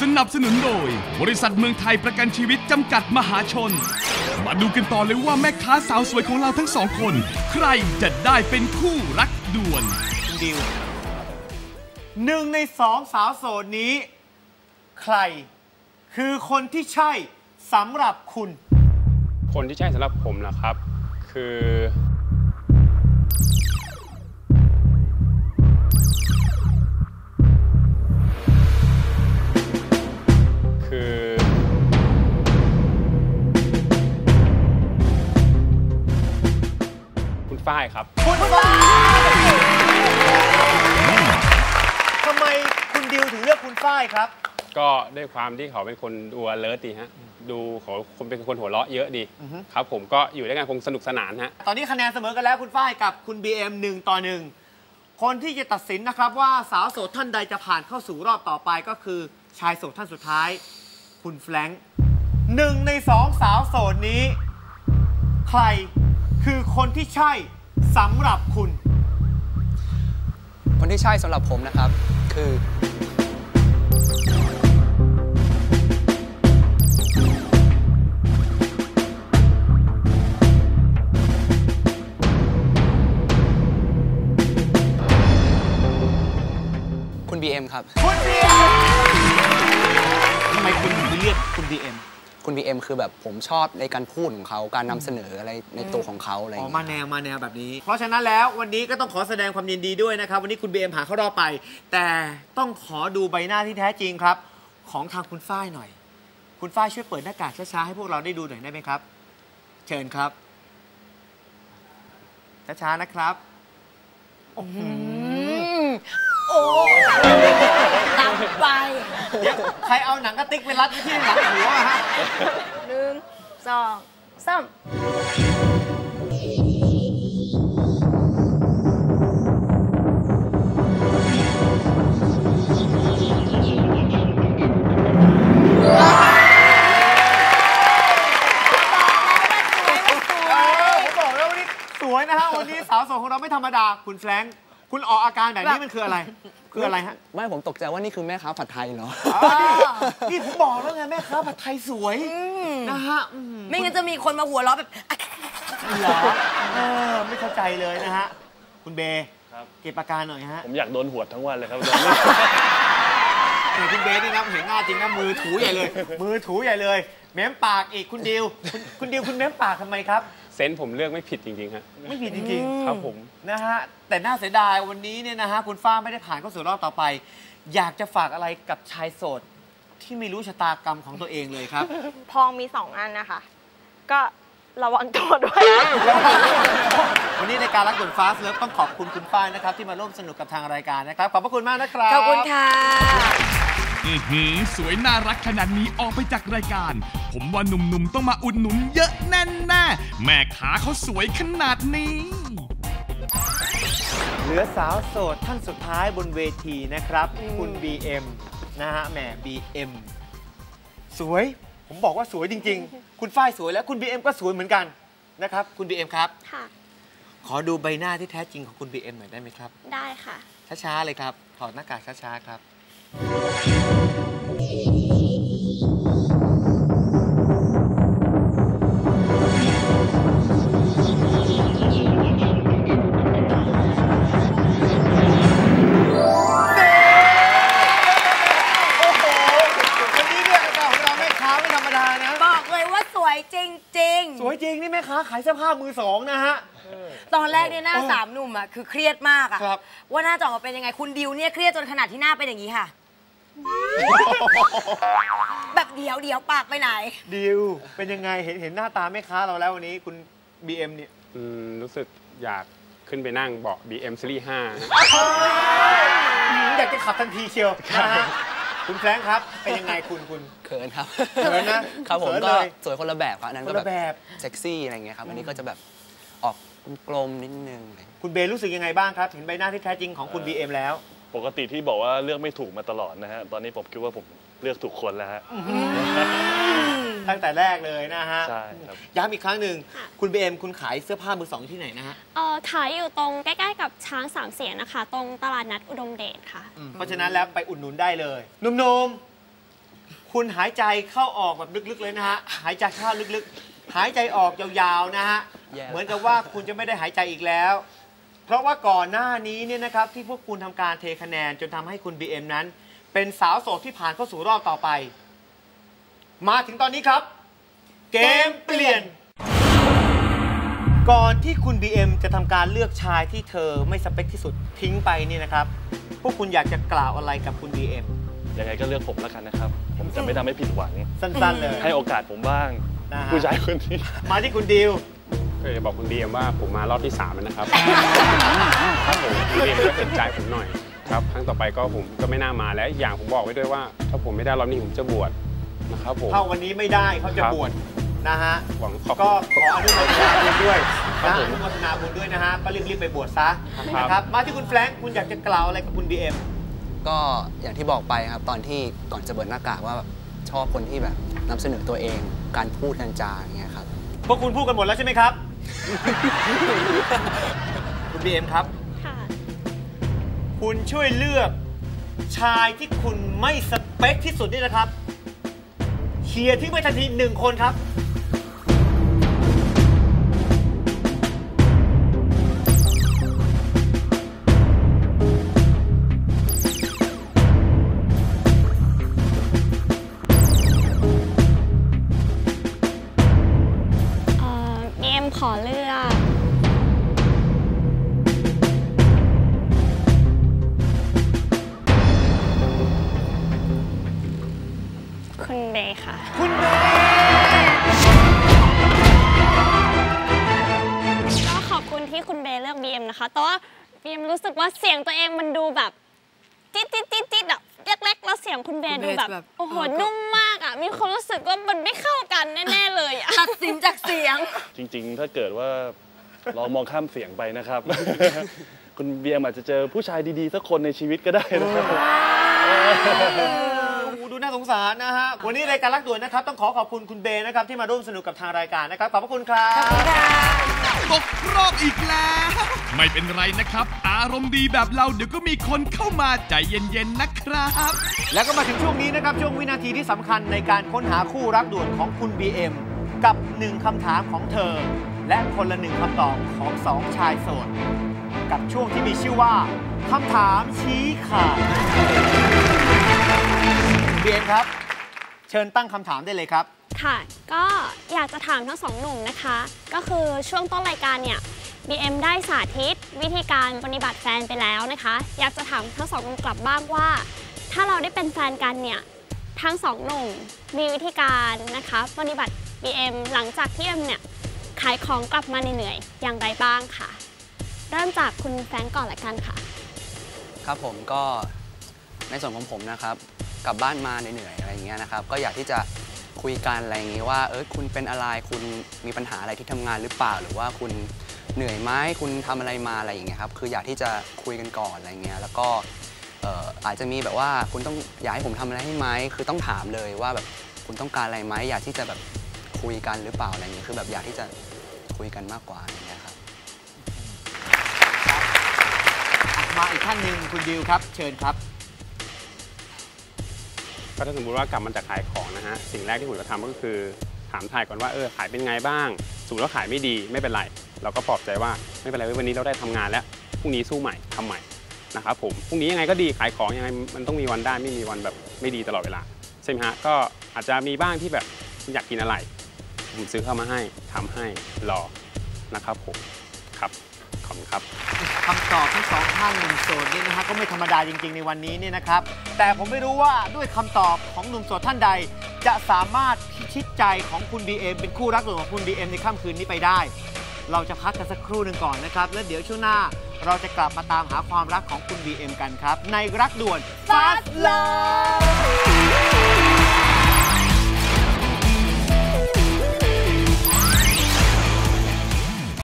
สนับสนุนโดย บริษัทเมืองไทยประกันชีวิตจำกัดมหาชน มาดูกันต่อเลยว่าแม่ค้าสาวสวยของเราทั้งสองคน ใครจะได้เป็นคู่รักด่วนคุณดิวหนึ่งในสองสาวโสดนี้ ใคร คือคนที่ใช่สำหรับคุณ คนที่ใช่สำหรับผมนะครับ คือคือ คุณฝ้ายครับคุณฝ้ายทำไมคุณดิวถึงเลือกคุณฝ้ายครับ ก็ด้วยความที่เขาเป็นคนดูเลิศดีฮะ ดูเขาคนเป็นคนหัวเราะเยอะดี ครับผมก็อยู่ด้วยกันคงสนุกสนานฮะ ตอนนี้คะแนนเสมอกันแล้วคุณฝ้ายกับคุณ BM 1 ต่อ 1 คนที่จะตัดสินนะครับว่าสาวโสดท่านใดจะผ่านเข้าสู่รอบต่อไปก็คือชายโสดท่านสุดท้าย คุณแฟรงค์หนึ่งในสองสาวโสดนี้ ใครคือคนที่ใช่ สำหรับคุณ คนที่ใช่สำหรับผมนะครับ คือ คุณ BM ครับ คุณ BM ทำไมคุณถึงเลือกคุณ BM คุณ BM คือแบบผมชอบในการพูดของเขาการนำเสนออะไรในตัวของเขาอะไรออ๋อย่างเงี้มายแนวมาแนวแบบนี้ เพราะฉะนั้นแล้ววันนี้ก็ต้องขอแสดงความยินดีด้วยนะครับ วันนี้คุณ BM ผ่านเข้ารอบไป แต่ต้องขอดูใบหน้าที่แท้จริงครับ ของทางคุณฝ้ายหน่อย คุณฝ้ายช่วยเปิดหน้ากากช้าๆให้พวกเราได้ดูหน่อยได้ไหมครับ เชิญครับช้าๆนะครับ โอ้โหโอ้ตับ ไปเดี๋ยวใครเอาหนังกระติกไปรัดไว้ที่หลังหัวอะฮะหนึ่งสองสามเออผมบอกแล้ววันนี้สวยนะฮะวันนี้สาวโสดของเราไม่ธรรมดาคุณแฟรงค์ คุณออกอาการแบบนี้มันคืออะไร คืออะไรฮะ ไม่ผมตกใจว่านี่คือแม่ค้าผัดไทยเหรออ๋อนี่นี่ผมบอกแล้วไงแม่ค้าผัดไทยสวยนะฮะอืมไม่งั้นจะมีคนมาหัวเราะแบบเหรอเออไม่เข้าใจเลยนะฮะ คุณเบย์ครับเก็บอาการหน่อยฮะ ผมอยากโดนหวดทั้งวันเลยครับเนี่ยคุณเบย์นี่นะเห็นหน้าจริงนะมือถูใหญ่เลย มือถูใหญ่เลย เม้มปากอีกคุณดิว คุณคุณดิวคุณเม้มปากทำไมครับ เซนส์ผมเลือกไม่ผิดจริงๆฮะไม่ผิดจริงครับผมๆนะฮะแต่น่าเสียดายวันนี้เนี่ยนะฮะคุณฟ้าไม่ได้ผ่านเข้าสู่รอบต่อไป อยากจะฝากอะไรกับชายโสด ที่ไม่รู้ชะตากรรมของตัวเองเลยครับทองมีสองอันนะคะ ก็ระวังตัวด้วย วันนี้ในการรักด่วนฟ้าเลิฟต้องขอบคุณคุณฝ้ายนะครับ ที่มาร่วมสนุกกับทางรายการนะครับ ขอบพระคุณมากนะครับ ขอบคุณค่ะ อือหือ สวยน่ารักขนาดนี้ออกไปจากรายการ ผมว่าหนุ่มๆต้องมาอุดหนุนเยอะแน่ๆแม่ขาเขาสวยขนาดนี้ เหลือสาวโสดท่านสุดท้ายบนเวทีนะครับ คุณ BM นะฮะแหม BM สวย ผมบอกว่าสวยจริง ๆ คุณฝ้ายสวยแล้วคุณ BM ก็สวยเหมือนกันนะครับ คุณ BM ครับ ค่ะ ขอดูใบหน้าที่แท้จริงของคุณ BM หน่อยได้ไหมครับ ได้ค่ะ ช้าๆเลยครับ ถอดหน้ากากช้าๆครับ โอ้โหวันนี้เนี่ยรายการของเราแม่ค้าไม่ธรรมดานะบอกเลยว่าสวยจริง สวยจริงนี่แม่ค้าขายเสื้อผ้ามือสองนะฮะ ๆ ตอนแรกเนี่ยหน้าสามหนุ่มอะคือเครียดมากอะครับ ว่าหน้าจะออกมาเป็นยังไงคุณดิวเนี่ยเครียดจนขนาดที่หน้าเป็นอย่างนี้ค่ะ แบบเดี๋ยวเดี๋ยวปากไปไหน ดิวเป็นยังไงเห็นเห็นหน้าตาแม่ค้าเราแล้ววันนี้คุณ BM เนี่ยอืมรู้สึกอยากขึ้นไปนั่งเบาะ BM Series 5ฮะอยากจะขับทันทีเชียวนะฮะคุณแฟรงค์ครับ เป็นยังไงคุณคุณ เขินครับเขินนะครับผมเขินก็เลยสวยคนละแบบครับอันนั้นคก็นละแบแบบบ เซ็กซี่อะไรเงี้ยครับอันนี้ก็จะแบบออกกลมๆนิดนึงอะไรเงี้ยคุณเบย์รู้สึกยังไงบ้างครับ เห็นใบหน้าที่แท้จริงของคุณ BM แล้ว ปกติที่บอกว่าเลือกไม่ถูกมาตลอดนะฮะ ตอนนี้ผมคิดว่าผมเลือกถูกคนแล้วฮะ ตั้งแต่แรกเลยนะฮะใช่ครับ ย้ำอีกครั้งหนึ่งคุณ BM คุณขายเสื้อผ้ามือสองที่ไหนนะฮะ เอ่อขายอยู่ตรงใกล้ๆกับช้างสามเสียนนะคะ ตรงตลาดนัดอุดมเดชค่ะ เพราะฉะนั้นแล้วไปอุดหนุนได้เลยหนุ่มๆ คุณหายใจเข้าออกแบบลึกๆเลยนะฮะ หายใจเข้าลึกๆ หายใจออกยาวๆนะฮะแย่แล้วเหมือนกับว่าคุณจะไม่ได้หายใจอีกแล้ว เพราะว่าก่อนหน้านี้เนี่ยนะครับที่พวกคุณทำการเทคะแนนจนทำให้คุณ BM นั้น เป็นสาวโสดที่ผ่านเข้าสู่รอบต่อไป มาถึงตอนนี้ครับ เกมเปลี่ยน ก่อนที่คุณ BM จะทำการเลือกชายที่เธอไม่สเปคที่สุดทิ้งไปนี่นะครับ พวกคุณอยากจะกล่าวอะไรกับคุณ BM ยังไงก็เลือกผมแล้วกันนะครับ ผมจะไม่ทำให้ผิดหวัง สั้นๆเลย ให้โอกาสผมบ้าง นะฮะ ผู้ชายคนนี้ มาที่คุณดิว ก็จะบอกคุณบีเอ็มว่าผมมารอบที่สามแล้วนะครับครับผมคุณบีเอ็มก็เห็นใจผมหน่อยครับครั้งต่อไปก็ผมก็ไม่น่ามาแล้วอีกอย่างผมบอกไว้ด้วยว่า ถ้าผมไม่ได้รอบนี้ผมจะบวชนะครับผมถ้าวันนี้ไม่ได้เขาจะครับบวชนะฮะหวังขอบก็คุณขออนุโมทนาบุญด้วยครับนะผมอนุโมทนาบุญด้วยนะฮะก็รีบๆไปบวชซะครับนะครับมาที่คุณแฟรงค์คุณอยากจะกล่าวอะไรกับคุณ BM ก็อย่างที่บอกไปครับตอนที่ก่อนจะเปิดหน้ากากว่าแบบชอบคนที่แบบนำเสนอตัวเอง การพูดการจาอย่างเงี้ยครับพวกคุณพูดกันหมดแล้วใช่ไหมครับ คุณ BM ครับ ค่ะ คุณช่วยเลือกชายที่คุณไม่สเปคที่สุดนี่นะครับเคลียร์ทิ้งไปทันทีหนึ่งคนครับ ขอเลือกคุณเบย์ค่ะ คุณเบก็ขอบคุณที่คุณเบย์เลือก BM นะคะ แต่ว่า BM รู้สึกว่าเสียงตัวเองมันดูแบบ จิ๊ดจิ๊ดจิ๊ดจิ๊ดอะเล็กๆแล้วเสียงคุณเบย์คุณดูเบย์แบบแบบ โอ้โหเออก็นุ่มมากอะมีความรู้สึกว่ามันไม่เข้ากันแน่ๆเลยอะตัดสินจากเสียง จริง ๆ ถ้าเกิดว่าเรามองข้ามเสียงไปนะครับ คุณเบียมอาจจะเจอผู้ชายดีๆสักคนในชีวิตก็ได้นะครับโอ้โหดูน่าสงสารนะฮะ วันนี้รายการรักด่วนนะครับ ต้องขอขอบคุณคุณเบนะครับที่มาร่วมสนุกกับทางรายการนะครับ ขอบพระคุณครับ ตกรอบอีกแล้ว ไม่เป็นไรนะครับ อารมณ์ดีแบบเราเดี๋ยวก็มีคนเข้ามาใจเย็นๆนะครับ แล้วก็มาถึงช่วงนี้นะครับ ช่วงวินาทีที่สำคัญในการค้นหาคู่รักด่วนของคุณ BM กับหนึ่งคำถามของเธอ และคนละหนึ่งคำตอบของสองชายโสดกับช่วงที่มีชื่อว่าคำถามชี้ขาด BM ครับ เชิญตั้งคำถามได้เลยครับ ค่ะ ก็อยากจะถามทั้งสองหนุ่มนะคะ ก็คือช่วงต้นรายการเนี่ย BM ได้สาธิต วิธีการปฏิบัติแฟนไปแล้วนะคะ อยากจะถามทั้งสองหนุ่มกลับบ้างว่า ถ้าเราได้เป็นแฟนกันเนี่ย ทั้งสองหนุ่มมีวิธีการนะคะปฏิบัติ BM หลังจากที่ BM เนี่ยขายของกลับมาเหนื่อยๆอย่างไรบ้างค่ะ เริ่มจากคุณแฟรงก์ก่อนละกันค่ะ ครับผมก็ในส่วนของผมนะครับกลับบ้านมาเหนื่อยๆอะไรอย่างเงี้ยนะครับ ก็อยากที่จะ คุยกันอะไรอย่างงี้ว่าเออคุณเป็นอะไรคุณมีปัญหาอะไรที่ทำงานหรือเปล่า หรือว่าคุณเหนื่อยไหมคุณทำอะไรมาอะไรอย่างเงี้ยครับคืออยากที่จะคุยกันก่อนอะไรเงี้ยแล้วก็อาจจะมีแบบว่าคุณต้องอยากให้ผมทำอะไรให้ไหมคือต้องถามเลยว่าแบบคุณต้องการอะไรไหมอยากที่จะแบบคุยกันหรือเปล่าอะไรเงี้ยคือแบบอยากที่จะคุยกันมากกว่าอย่างเงี้ยครับมาอีกท่านหนึ่งคุณดิวครับ เชิญครับ ก็ถ้าสมมติว่ากลับมาจากขายของนะฮะสิ่งแรกที่ผมจะทำก็คือถามถ่ายก่อนว่าเออขายเป็นไงบ้างสมมติว่าขายไม่ดีไม่เป็นไร เราก็ปลอบใจว่าไม่เป็นไรวันนี้เราได้ทำงานแล้วพรุ่งนี้สู้ใหม่ทำใหม่นะครับผมพรุ่งนี้ยังไงก็ดีขายของยังไงมันต้องมีวันได้ไม่มีวันแบบไม่ดีตลอดเวลาใช่ไหมฮะก็อาจจะมีบ้างที่แบบคุณอยากกินอะไร ผมซื้อเข้ามาให้ทำให้รอนะครับผมครับขอบคุณครับ คำตอบทั้งสองท่านหนุ่มโสดนี่นะฮะก็ไม่ธรรมดาจริง ๆ ในวันนี้เนี่ยนะครับ แต่ผมไม่รู้ว่าด้วยคำตอบของหนุ่มโสดท่านใด จะสามารถพิชิตใจของคุณ BM เป็นคู่รักด่วนของคุณ BM ในค่ำคืนนี้ไปได้ เราจะพักกันสักครู่หนึ่งก่อนนะครับ แล้วเดี๋ยวช่วงหน้าเราจะกลับมาตามหาความรักของคุณ BM กันครับ ในรักด่วน Fast Love